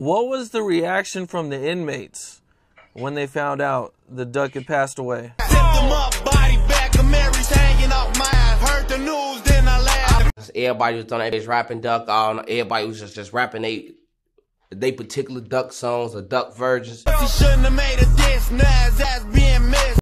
What was the reaction from the inmates when they found out the duck had passed away? Everybody was on that bitch rapping duck. on. everybody was just, just rapping they they particular duck songs or duck versions. She shouldn't have made a diss,